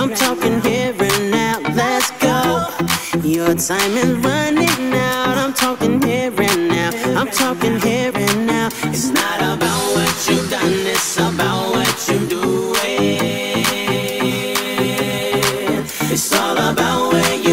I'm talking here and now, let's go. Your time is running out. I'm talking here and now. I'm talking here and now. It's not about what you've done, it's about what you do. It's all about where you